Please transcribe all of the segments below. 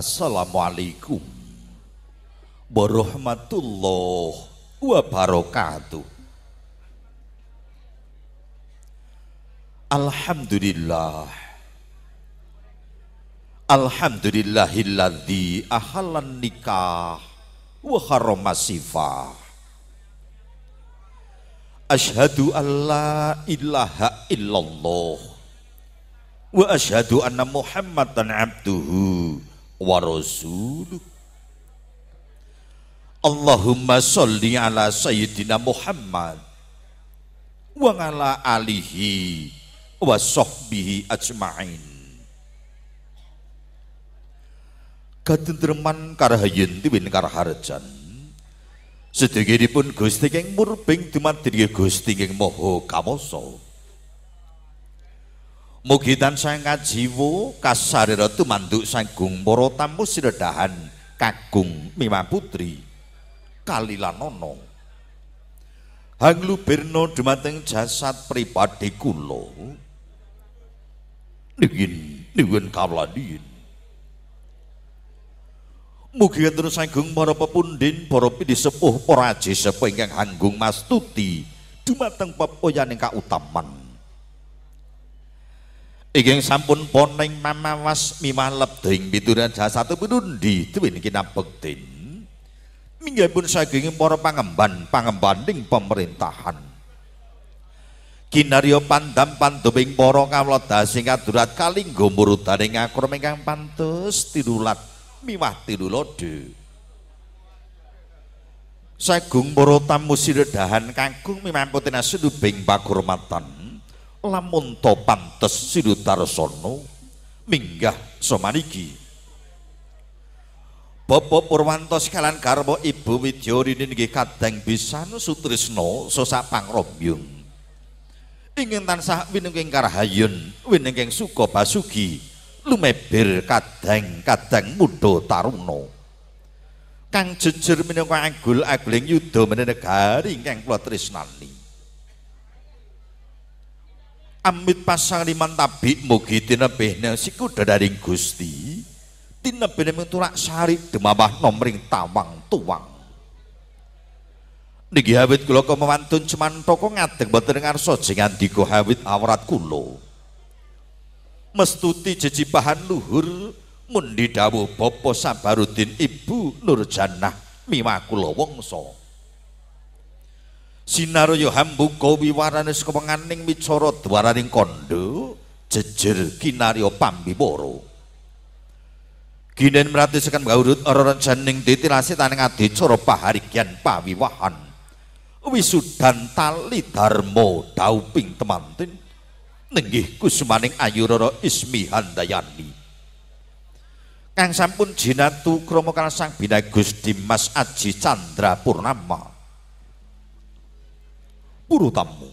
Assalamualaikum warahmatullahi wabarakatuh. Alhamdulillah. Alhamdulillahilladzi ahallan nikah wa harrama sifah. Ashhadu an la ilaha illallah wa asyhadu anna Muhammadan abduhu wa rasuluh Allahumma sholli ala sayyidina Muhammad. Wa ala alihi wa sahbihi ajma'in. Kadentreman karahayen diwin karaharjan. Sedhegeripun Gusti kang murbing dumadri Gusti kang Maha Kawasa Mugi tansah kajiwa kasarira tumanduk sagung para tamu siredahan kagung Mima Putri Kalilanana Hanglubirna dumateng jasad pribadi kula. Ningin nuwun kawladin Mugi terus sagung para pepundhin para pidhisepuh para aji sepuh ingkang hanggung mastuti dumateng pepoyaning kautaman Ingin sampun poneng mamawas mimalep ding pituran jasa tu penundi tuwin kinapektin. Minggapun saking para pangemban pangembanding pemerintahan. Kinario pandam pantubing para kawula dasing kadurat kalinggo murudaning akur ingkang pantes tirulat miwah tirulode. Sagung para tamu siredahan kangkung mimamputin asedubing pakurmatan lamun to pantes Sidutarsono minggah somaniki. Bapak Purwanto sekalian garwa Ibu Widyorini nggih kadang bisan sutrisno sosa pangrombyung ingin tansah winengking karahayun winengking suka basugi lumeber kadang kadang mudo taruno kang jejer minangka agul aguling yuda menegari ingkang kula Amit pasang liman tabi mugi tinebehna siku dadaring Gusti. Tinebehna menturak sari demamah nomring tawang tuwang. Niki hawit kula kemawantun cemantoko ngadeg boten ngarsa jengan dika hawit awrat kula. Mestuti jejibahan luhur mundi dawuh Bapa Sabarudin Ibu Nurjanah miwa kula wangsa. Sinaraya hambuka wiwarane kepenganing micara dwaraning kandha jejer kinarya pambibara. Ginen mratisaken gawurut ora rejaning titilasi taning adicara paharigyan pawiwahan. Wisudan tali dharma dauping temanten nenggih kusumaning ayu rara ismi handayani. Kang sampun jinatu krama kalsang binagus Dimas Aji Chandra Purnama. Puru tamu.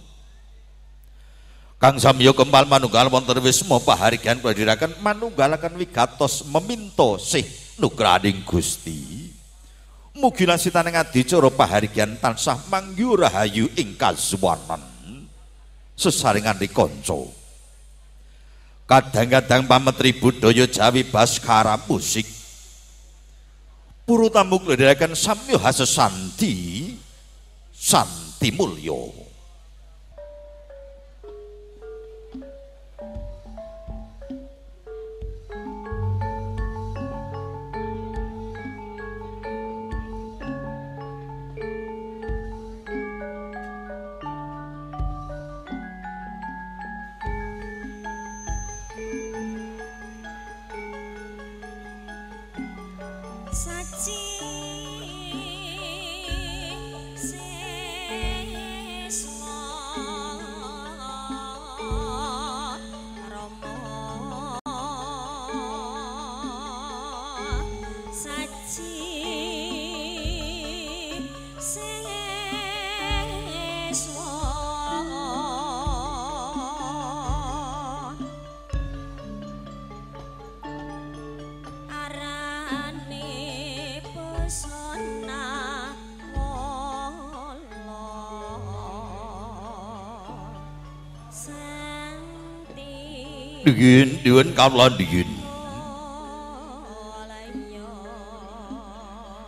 Kang samya kempal manunggal wonten wisma paharigyan pradiraken manunggalaken wigatos meminto sih nugraning Gusti. Mugi lasitaning adicara paharigyan tansah mangyu rahayu ing kasuwanan. Sesarengan dikonco. Kadang-kadang pametri budaya Jawi Baskara musik. Puru tamu klediraken samya hasesanti santi mulya. Digin, diwan kamlan digin.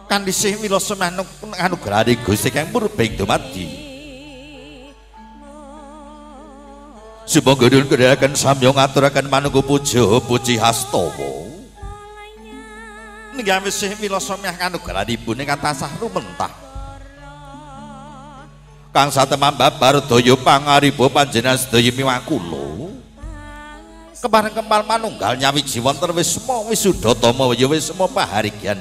kan disih wiloso anugrahane Gusti kang murbeng dumadi. Sumangga dun kedalakan samyo ngaturaken manunggu pujo puji hastowo. Nggih wis wiloso meh kanugrahipun ingkang tasah rumentah. Kang satemah babar daya pangaribo panjenengan sedaya miwakula Kepareng kempal manunggal nyawiji wonten wis wis sudhatama ya wis paharigyan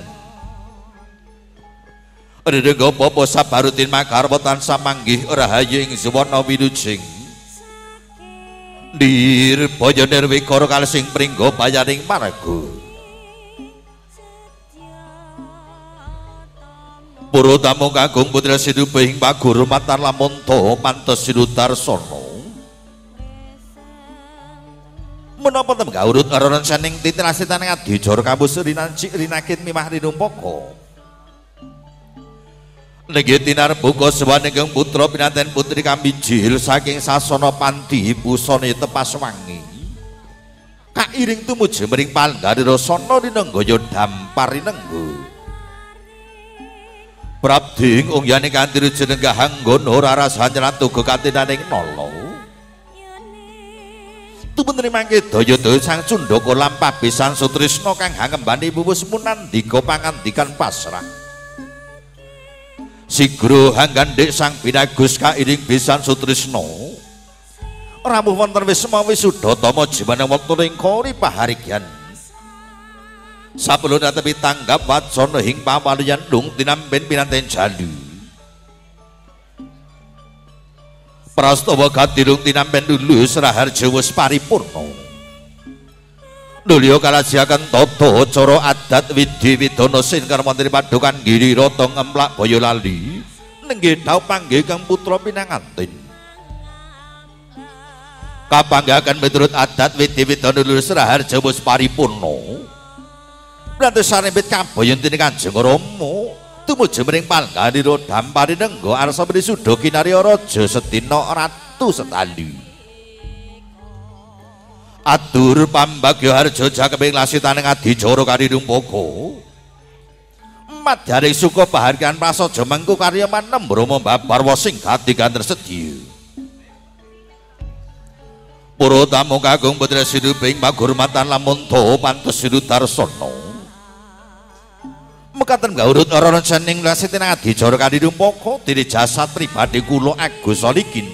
Redenggo popo sabarutin makarwa tansah manggih rahayu ing suwana. Dir boyo nirwikara kalsing pringgo bayaring margo. Puro tamu kagung putra sidu behing paguru lamonto pantos sidu Menapa tem gaurut ngaronan saning titirasitan ngadi jor kabus rinanci rinakit mimah rinumpoko. Negi tinar buko swanegeng putra pinanten putri kami jil saking sasono panti busone tepas wangi. Kak iring tumuju mering palgari rosono rinenggo yo dampar rinenggo. Prabding ungyane kanthi jeneng kahanggon ora rasa nyerantu gekatinaning nolo. Tumentri mangke daya daya sang cundaka lampah besan sutrisno kang hangembani buwus munandika pangandikan pasrah. Sigro hanggandhik sang binagus kairing besan sutrisno. Rawuh wonten wisma wisudhatama jimaneng wektu ing paharigyan sapuluh tepi tanggap wacana hing pawaluyan dung tinamben pinanten jalu prastawa gadirung tinamben dulu seraharja wis paripurna. Nulyo kalasiakan toto coro adat widi widono sinkar menteri padukan giri roto ngemplak boyo lali nenggi tau panggil kang putra pinangantin. Kapanggakan menurut adat widi widono lulus serahar jabus paripurno berarti sanibit kaboyon tini kanjeng romo tumuju rodam pari nenggo arsa sudo kinari orojo setino ratu setandi atur pambagyo harjo jakeping lasitaning adijara kari rumpaka madyaring suka pahargyan prasaja mengko karya manem brama babar sing gati kanthi sedya Para tamu kagung putra siduping magurmatan lamun to pantes sidu darsana mekaten gaurut ora rencana lasitaning adijara kari rumpaka diri jasad pribadi kula Agus Solikin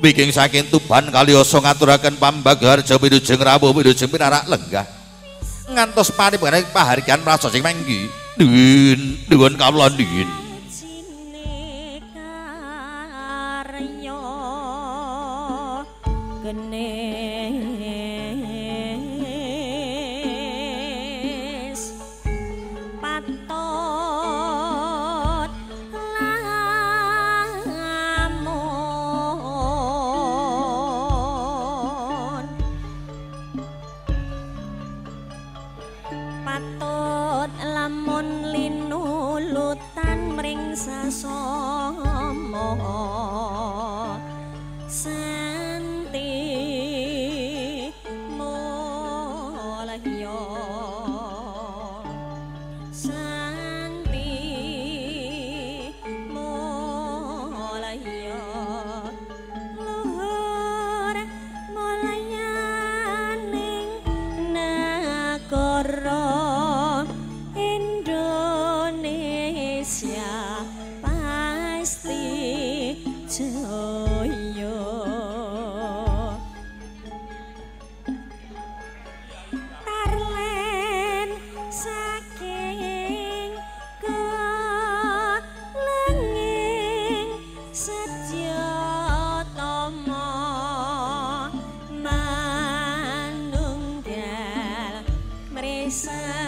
Wiking saking Tuban kali oso ngaturaken pambagar jawa wilujeng rawuh wilujeng pinarak lenggah. Ngantos panipun paharikan prasa sing manggi. Nuwun, nuwun kawula nuwun. say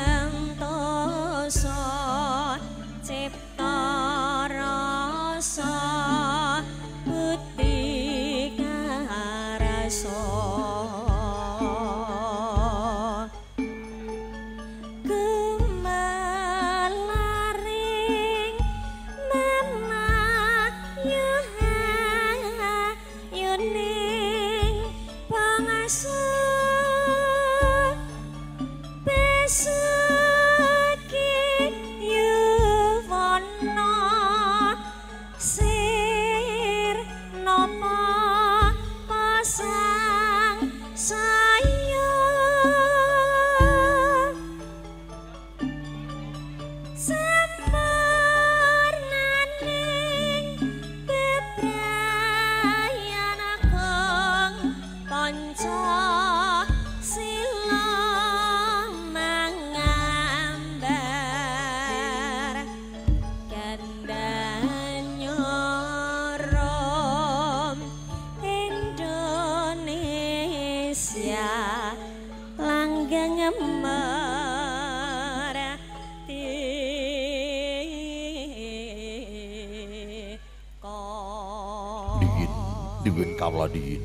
diwin kawula diin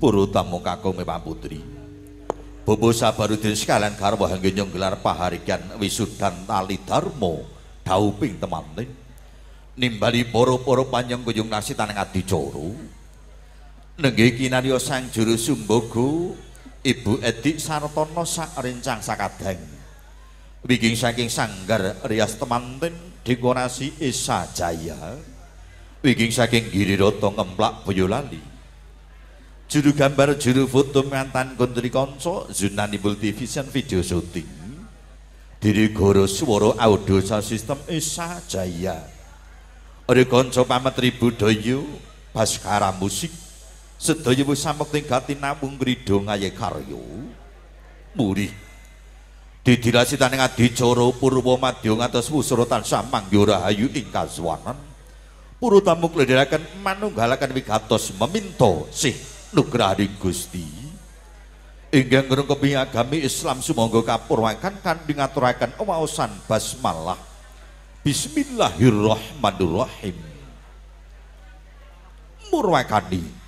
puru tamu kakung Putri. Bobo Sabarudin sekalian garwa hangge gelar paharikan wisudan tali dharma dauping temanten nimbali panjang kuyung nasi tanang adicara. Nengge kinarya sang juru sumbogo Ibu Edik Sartono sak rencang sakadang Wiging saking sanggar rias temanten dekorasi Esa Jaya. Wiging saking giri roto ngemplak Boyolali. Juru gambar juru foto mantan kontri konco Zunani Multivision Video Shooting. Diri Goro Suworo Audio Sistem Esa Jaya. Ore konco pamatri budoyo Baskara Musik Sedaya wis samekting gati namung ngrido ngaye karya murih didirasi taning adicara purwa madya ngantos wusra tansah mangya rahayu ing kasuwanan Puru tamu kledheraken manunggalaken wigatos meminta sih nugrahing Gusti. Ingkang ngrungkepi agami Islam sumangga kapurwakan kanthi ngaturaken waosan basmalah. Bismillahirrahmanirrahim. Murwakani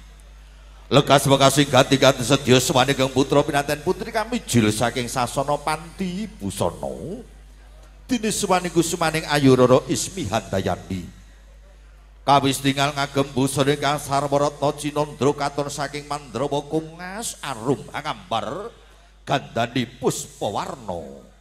Lekas bekasing ganti-ganti sedya sewane kang putra pinanten putri kami jil saking sasana panti busana. Dene sewane kusumaning ayu roro ismihan dayani. Kawis tinggal ngagem busane kang sarwaratna cinandra katon saking mandrawa kungas arum angambar gandani puspa warna.